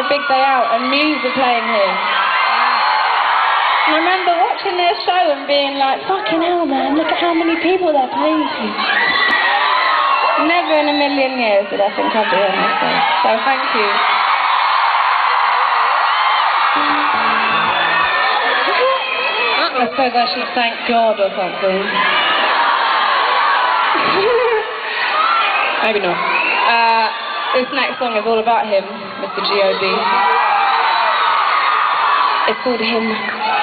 a big day out and Muse are playing here. I remember watching their show and being like, fucking hell, man, look at how many people they're playing to. Never in a million years did I think I'd be on this stage. So thank you. I suppose I should thank God or something. Maybe not. Uh, this next song is all about him, Mr. G.O.D. It's called Him.